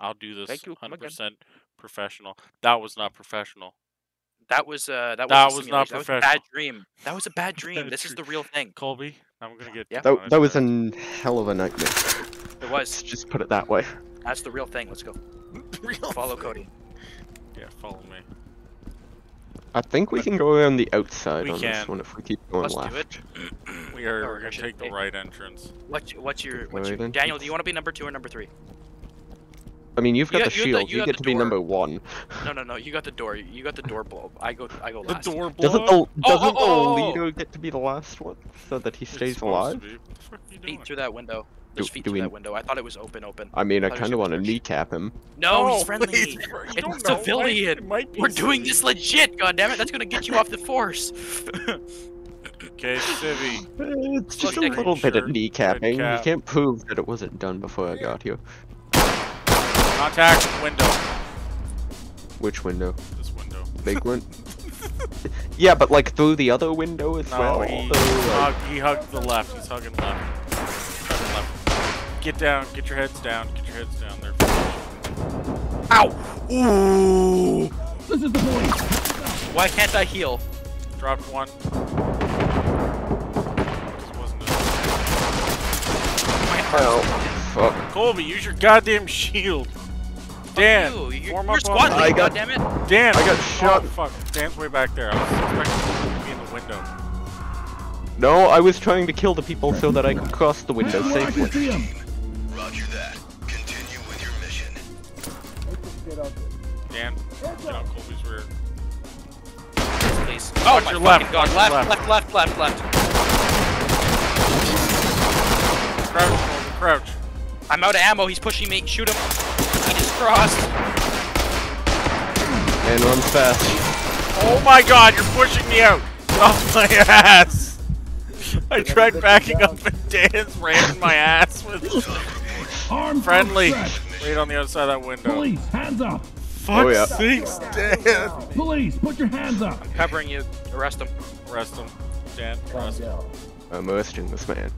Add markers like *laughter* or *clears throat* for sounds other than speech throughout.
I'll do this Thank you. 100% professional. That was not professional. That was uh that was That a was not simulation. That was a bad dream. That was a bad *laughs* dream. This is the real thing. Colby, I'm gonna get. Yeah. That, that was demonetized. a hell of a nightmare. It was. Let's just put it that way. That's the real thing. Let's go. *laughs* Real Follow thing. Cody. Yeah, follow me. I think we can go around the outside We on can. this one if we keep going Let's left. do it. We are. Oh, we're gonna take the right entrance. What's what's your what's the your right Daniel? Do you want to be number two or number three? I mean, you've You got got- the you got the- shield. you You, get the to be number one. No, no, no. You got the door. You got the door blow. I go. I go The last. door Doesn't blow. the, oh, doesn't oh, oh, the oh. leader get to be the last one so that he stays alive? to be. What the fuck are you Feet through that window. There's Do- feet do through we- that window. I thought it was open. Open. I mean, I Thought it was kind of want to kneecap him. No, Oh, he's friendly. please, *laughs* It's don't know. civilian. It might be We're doing this legit. God damn it! That's gonna get you off the force. *laughs* Okay, Civvy. It's just a little bit of kneecapping. You can't prove that it wasn't done before I got here. Contact window. Which window? This window. Big *laughs* one? yeah, but like through the other window as No, well. he, So, like- hugged, he hugged the left. He's hugging left. Hugging left. Get down. Get your heads down. Get your heads down there. Ow! Ooh! This is the police. Why can't I heal? Dropped one. Just wasn't a- Oh, fuck. Colby, use your goddamn shield. Dan, you. You're, form you're up squad on I lead, got- goddammit. Dan, I got oh, shot. fuck. Dan's way back there. I was expecting to be in the window. No, I was trying to kill the people so that I could cross the window Hands where I safely. see him. Roger that. Continue with your mission. Dan, get on Colby's rear. Please. Oh Watch my your left, god. watch your Left, left. left, left, left, left. Crouch, Colby, crouch. I'm out of ammo. He's pushing me. Shoot him. He just crossed. And runs fast. Oh my god, you're pushing me out! Off my ass! I tried backing up and Dan's ran in my ass with Arms friendly. Wait on the other side of that window. Police, hands up. Fuck Oh, yeah. sakes, Dan! Police, put your hands up. Covering you. Arrest him. Arrest him. Dan, arrest him. I'm arresting this man.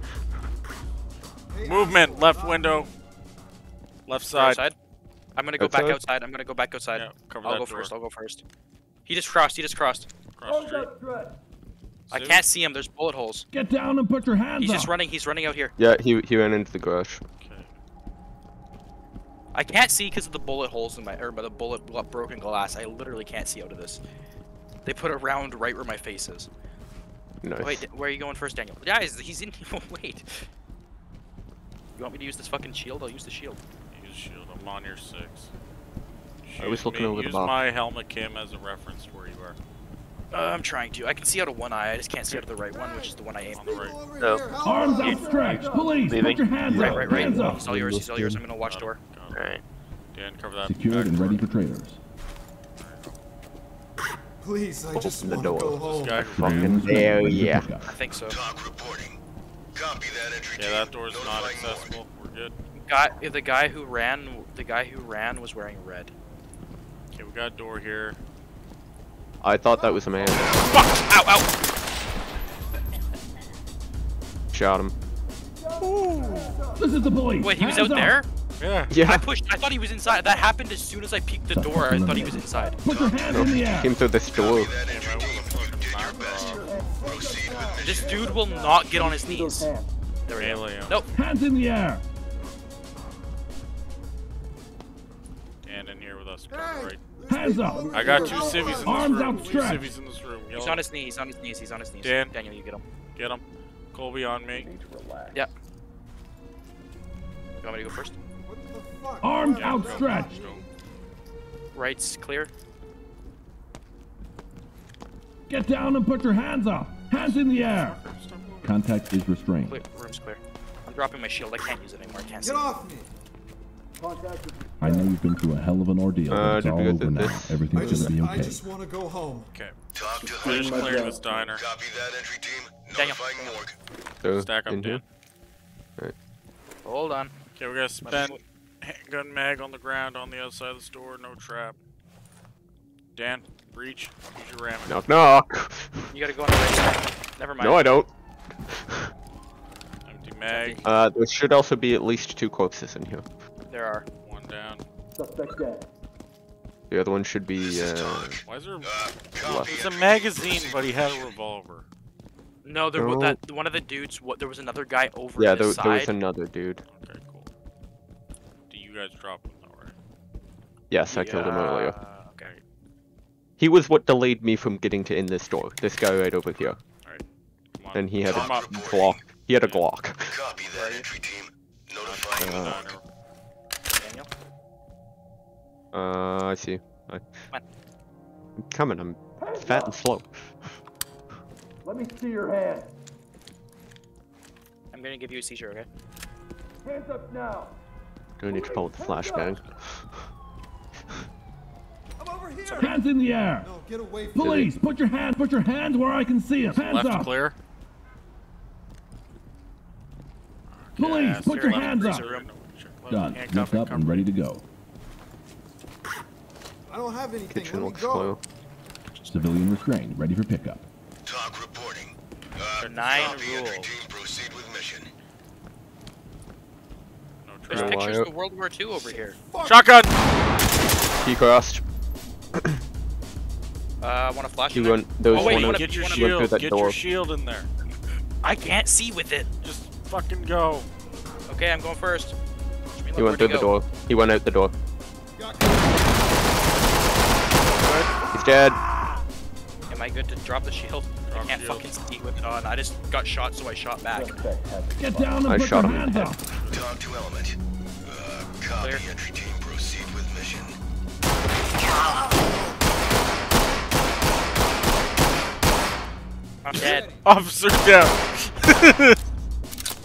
Movement, left window. Left side. Outside. I'm gonna go back Outside? outside. I'm gonna go back outside. Yeah, cover I'll go door. first. I'll go first. He just crossed. He just crossed. Cross. I can't see him. There's bullet holes. Get down and put your hands He's up. just running. He's running out here. Yeah, he he ran into the garage. Okay. I can't see because of the bullet holes in my or by the bullet broken glass. I literally can't see out of this. They put a round right where my face is. Nice. Wait, where are you going first, Daniel? Guys, he's in. *laughs* Wait. You want me to use this fucking shield? I'll use the shield. Use shield. I'm on your six. I was looking me- over the Use map. my helmet cam as a reference to where you are. Uh, I'm trying to. I can see out of one eye. I just can't see out of the right one, which is the one I aim. On the right. No. Arms outstretched. Police, Leaving. put your hands Right, up. right, right. Hands up. He's all yours. He's all yours. I'm gonna watch door. Got it. Alright. Dan, cover that. Secured back and ready for trailers. Please, I just the want to door. go home. This guy. Fucking hell yeah. I think so. TOC reporting. Copy that entry Yeah, team. that door's not accessible. We're. Guy, the guy who ran, the guy who ran was wearing red. Okay, we got a door here. I thought that was a man. Fuck! Ow! Ow! Shot him. This is the police. Wait, he was Hands out up. there? Yeah. yeah. I pushed. I thought he was inside. That happened as soon as I peeked the door. I thought he was inside. Put your hands in the oh, air. Came through this door. Copy that Damn, entry I team. would've fucking You did your knocked best. off. Proceed with mission. This dude will not get on his knees. There we go. Alien. Nope. Hands in the air. In here with us. Cover right. Hands up. I got two civvies in Arms this room. Two outstretched. civvies in this room. He's on his knees. He's on his knees. He's on his knees. Dan. Daniel, you get him. Get him. Colby on me. Yeah. You want me to go first? What the fuck? Arms Yeah, outstretched. go. Right's clear. Get down and put your hands up. Hands in the air. Contact is restrained. Clear. Room's clear. I'm dropping my shield. I can't use it anymore. I can't see. Get off me! I know you've been through a hell of an ordeal, Uh, but it's all over now. this? Everything's just, gonna be okay. I just want to go home. Okay. TOC to Finish the clearing this diner. Copy that entry team. Notifying morgue. So, Stack up, in Dan. here. Hold on. Okay, we're gonna spend handgun mag on the ground on the other side of the store. No trap. Dan, breach. Use your ram. Knock knock. You gotta go on the right side. Never mind. No, I don't. Empty mag. Uh, there should also be at least two corpses in here. There are. One down. Suspect dead. The other one should be, This uh, Why is there? Uh, copy It's a magazine, but he had a revolver. No, there was that one of the dudes. What there was another guy over yeah, the there, side. there was another dude. Okay, cool. Do you guys drop him though, right? Yes, I killed him earlier. Uh, Okay. He was what delayed me from getting to in this door. This guy right over here. Come on. And he had a Glock. He had a Glock. Copy that entry team. Notifying Uh, the mark. Daniel. Uh, I see. I... on. I'm coming. I'm fat and slow. Let me see your hand. I'm gonna give you a seizure. Okay. Hands up now. Do I need to pull the flashbang? I'm over here. Hands in the air. No, get away from me. Police, put your hands, put your hands where I can see them. Hands Left up. clear. Police, Yes, put your hands up. freezer room. Done. handcuff Lift up and ready to go. I don't have anything. Kitchen Let me looks go. slow. Civilian restrained, ready for pickup. TOC reporting. Uh, nine copy entry rule. team. Proceed with mission. No There's pictures why- of World War II over here. Shotgun. He crossed. Uh, want to flash? He went. There Oh, wait, one. you of- wanna- Get your wanna- He went through shield. that Get door. your shield in there. I can't see with it. Just fucking go. Okay, I'm going first. He went through the go. door. He went out the door. Got He's dead. Am I good to drop the shield? Drop I can't shield. fucking see with it on. I just got shot, so I shot back. Get down and I put shot your him in hands the up. TOC to element. Uh, copy Clear. entry team. Proceed with mission. I'm dead. Officer down.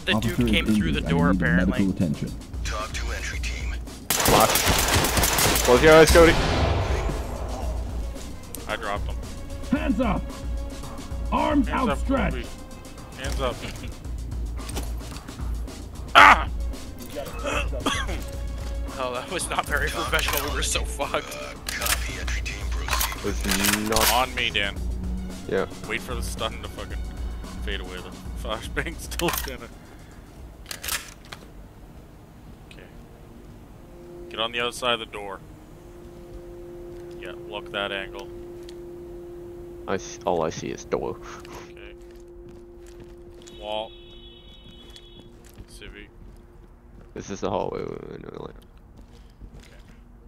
The Officer dude came through the door apparently. Medical attention. TOC to entry team. Flash. Close your eyes, Cody. I dropped him. Hands up. Arms Hands outstretched. Kobe. Hands up. *laughs* ah! *coughs* Oh, that was not very professional. We were so fucked. Uh, copy entry team. Proceed. Was not. On me, Dan. Yeah. Wait for the stun to fucking fade away. The flashbang's still gonna. Okay. Get on the other side of the door. Yeah, look that angle. I s- all I see is door. Okay. Wall. Civvy. This is the hallway. we know, like-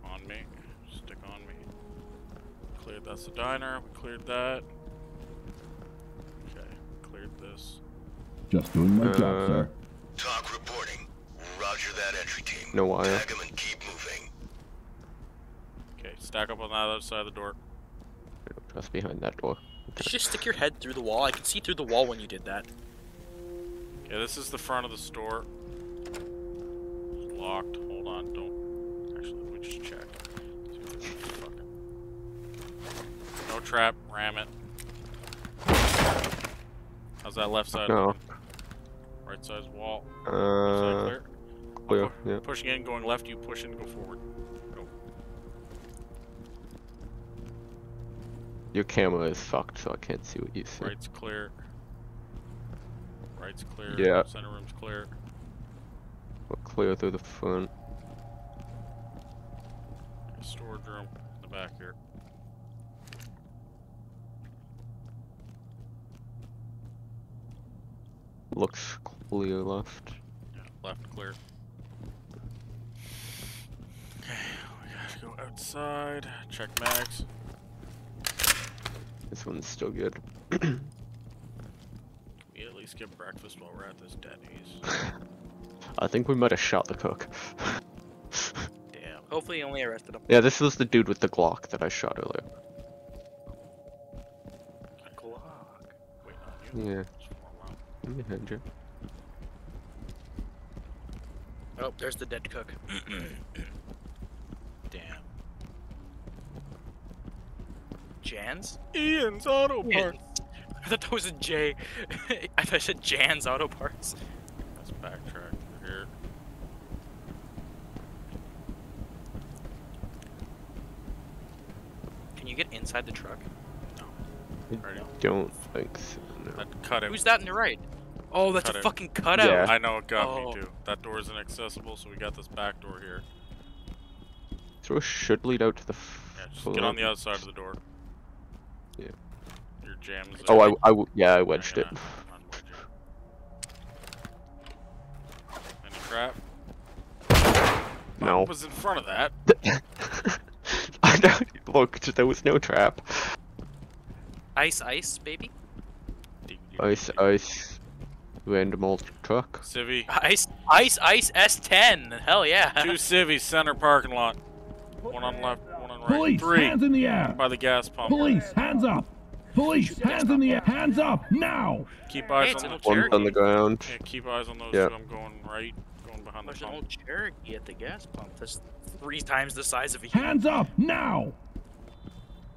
On me. Stick on me. Cleared that's the diner. We cleared that. Okay. Cleared this. Just doing my job, Uh, sir. TOC reporting. Roger that entry team. No wire. Tag 'em and keep moving. Okay, stack up on that other side of the door. Just behind that door. Did you just stick your head through the wall? I could see through the wall when you did that. Yeah, this is the front of the store. It's locked. Hold on, don't. Actually, let me just check. See if there's any fucking- No trap, ram it. How's that left side? No. looking? Right side's wall. Left side Uh, clear. clear. Pu- Yeah. Pushing in, going left, you push in, go forward. Your camera is fucked, so I can't see what you see. Right's clear. Right's clear. Yeah. Center room's clear. We're clear through the front. Storage room in the back here. Looks clear left. Yeah, left clear. Okay, we gotta go outside. Check mags. This one's still good. Can we at least get breakfast while we're at this Denny's? *laughs* I think we might have shot the cook. Damn. Hopefully, you only arrested him. yeah, this was the dude with the Glock that I shot earlier. Glock. Wait, not you. Yeah. Just warm up. I'm behind you. Oh, there's the dead cook. *clears throat* Damn. Jan's? Ian's Auto Parts. *laughs* I thought that was a J. *laughs* I thought it said Jan's Auto Parts. Let's backtrack here. Can you get inside the truck? Ready? Don't think so. No. Cut it. Who's that in the right? Oh, that's Cut a it. fucking cutout. Yeah. I know it got Oh. me too. That door is inaccessible, so we got this back door here. door should lead out to the. Yeah, just get on the open. outside of the door. Yeah. Your jams. Oh, are- I, I w- yeah, I wedged it. unwedge. Any trap? No. What was in front of that? *laughs* I know. Look, there was no trap. Ice, ice, baby. Ice, ice. Random old truck. Civvy. Ice, ice, ice. S10. Hell yeah. Two civvies, center parking lot. One on left, one on right. Police, Three hands in the air. by the gas pump. Police, hands up. Police, hands in the air. Hands up now. Keep eyes it's on the old One's on the ground. Yeah, keep eyes on those Yeah. two. I'm going right, going behind the There's an old Cherokee at the gas pump. That's three times the size of a human. Hands up now.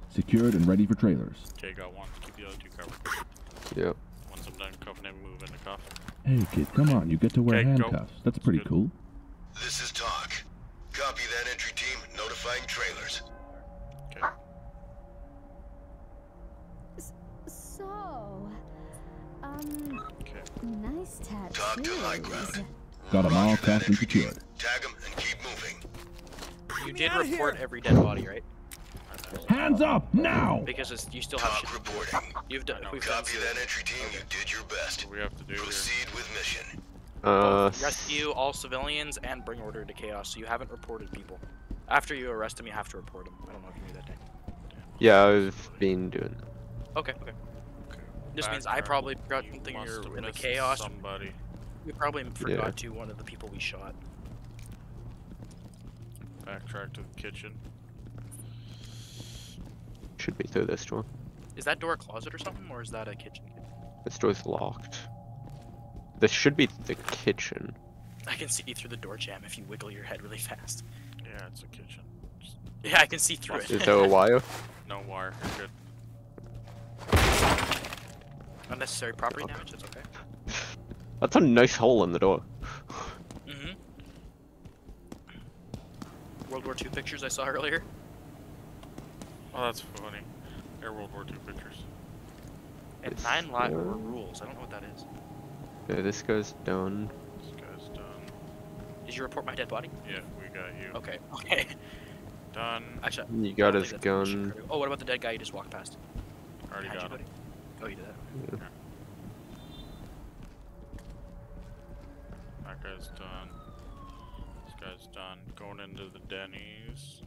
Secured and ready for trailers. Okay, got one. Keep the other two covered. Yeah. Once I'm done cuffing him, move into cuff. Hey kid, come on, you get to wear Okay, go. handcuffs. That's pretty Good. cool. This is TOC. Copy that um, Okay. nice tattoos. TOC to high ground. Got 'em all Roger and secured. Tag them and keep moving. You did outta report here. every dead body, right? Hands up now. Because it's, you still have TOC shit. reporting. You've done. We've done Copy that entry team, you did your best. What do we have to do here? Proceed with mission. Uh, rescue all civilians and bring order to chaos. So you haven't reported people. After you arrest them, you have to report them. I don't know if you knew that. Day. yeah, I've been doing that. Okay, okay. This means I probably forgot something must you're in the chaos. Somebody. We probably forgot to one of the people we shot. Backtrack to the kitchen. Should be through this door. Is that door a closet or something, or is that a kitchen? This door's locked. This should be the kitchen. I can see through the door jamb if you wiggle your head really fast. Yeah, it's a kitchen. Just Yeah, I can see through it. Is there a *laughs* wire? no wire. You're good. Unnecessary property damage. That's okay. That's a nice hole in the door. Mm-hmm. World War II pictures I saw earlier. Oh, that's funny. Air World War II pictures. And This nine lot guy. rules. I don't know what that is. Okay, this guy's done. This guy's done. Did you report my dead body? Yeah, we got you. Okay. *laughs* Okay. Done. Actually, You got his think that's mission gun. Oh, what about the dead guy you just walked past? Already Behind got you, him. Buddy? Oh, you did that. That guy's done. This guy's done. Going into the Denny's.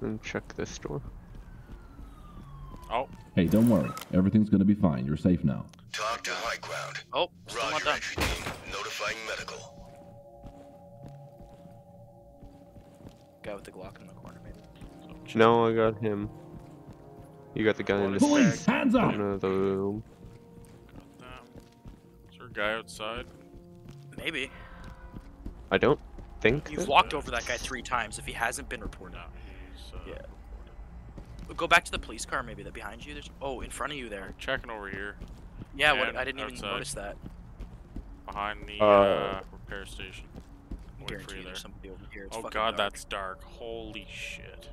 And check this door. Oh, Hey, don't worry. Everything's gonna be fine. You're safe now. TOC to high ground. Oh, Roger done. entry team, notifying medical. Guy with the Glock in the corner, maybe. so No, I got him. You got the gun in the Police, hands up. corner of the room. that. Is there a guy outside? Maybe. I don't think. You've that- walked over that guy three times if he hasn't been reported. No, he's uh, Yeah. Go back to the police car, maybe that behind you. There's oh, in front of you there. checking over here Yeah, what, I didn't even notice that. behind the Uh, uh, repair station. Wait guarantee for you you there. there's somebody over here. It's Oh god, dark. that's dark. Holy shit.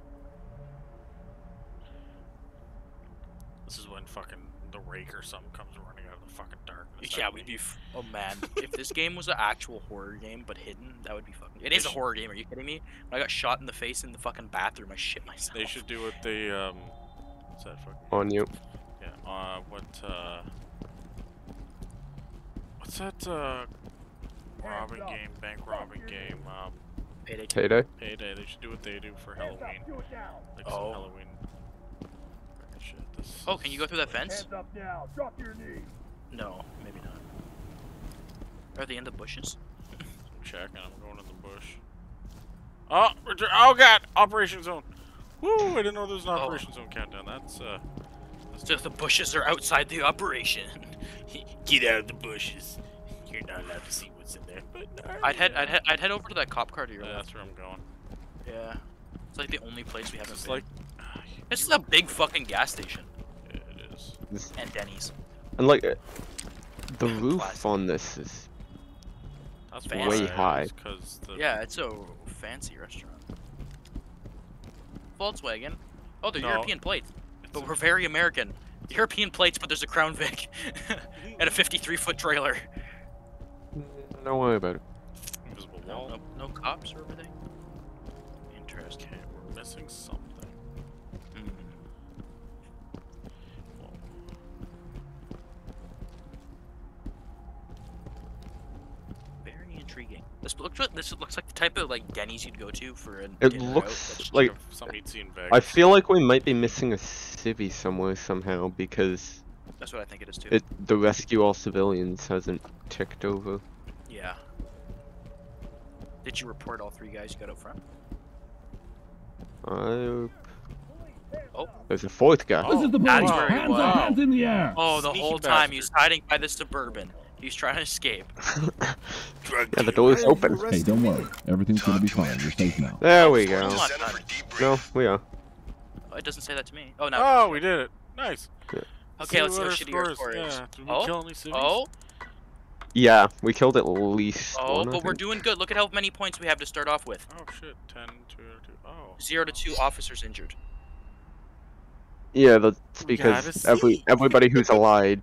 This is when fucking the rake or something comes running out of the fucking darkness. Yeah, we'd be. F- oh *laughs* man, if this game was an actual horror game but hidden, that would be fucking. It is a horror game. Are you kidding me? When I got shot in the face in the fucking bathroom, I shit myself. They should do what they um. What's that fucking? On you. Yeah. Uh, what uh. What's that uh? Robbing game, bank robbing game, um, Payday. Payday. payday. They should do what they do for Halloween. Like some Oh. Halloween. Fucking Shit. This Oh, can you go through that fence? Hands up now. Drop your knee. No, maybe not. Are they in the bushes? Check, and I'm going in the bush. Oh, return- oh god, operation zone. Woo! I didn't know there was an Oh. operation zone countdown. That's uh, So the bushes are outside the operation. *laughs* get out of the bushes. You're not allowed to see what's in there. But I'd head, I'd head, I'd head over to that cop car to your Yeah, left. that's where I'm going. Yeah. It's like the only place we haven't It's been. like, *sighs* This is a big fucking gas station yeah. This, and Denny's. and like, uh, the roof Classic. on this is That's Fancy. Way high. Because the Yeah, it's a fancy restaurant. Volkswagen. Oh, they're No. European plates, but we're very American. European plates, but there's a Crown Vic *laughs* and a 53 foot trailer. don't worry about it. invisible No, wall. no, no cops or everything. interest. Okay, we're missing something. Hmm. Well, Very intriguing. This looks like this looks like the type of like Denny's you'd go to for an. It dinner out. looks like something you'd see in Vegas. I feel like we might be missing a civvy somewhere somehow because That's what I think it is too. it the rescue all civilians hasn't ticked over. Yeah. Did you report all three guys you got up front? Uh, Oh. there's a fourth guy. This is the That's police. where Hands was. up, hands in the air. Oh, the Sneaky whole time bastard. he's hiding by the suburban. He's trying to escape. *laughs* yeah, the door is Why are you open. Hey, don't worry. Everything's gonna be fine. You're safe now. There we go. Come on, Center for Tommy. debrief. No, we are. Oh, it doesn't say that to me. Oh no. Oh, we did it. Nice. okay, See let's see what how our shitty your scores- score is. Yeah. Did we Oh, kill any cities? Oh, Yeah, we killed at least oh, one. But we're doing good. Look at how many points we have to start off with. Oh shit. 10 to 2. Oh. Zero to two officers injured. Yeah, that's because every everybody who's allied